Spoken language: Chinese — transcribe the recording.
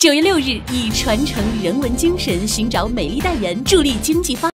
九月六日以传承人文精神寻找美丽代言助力经济发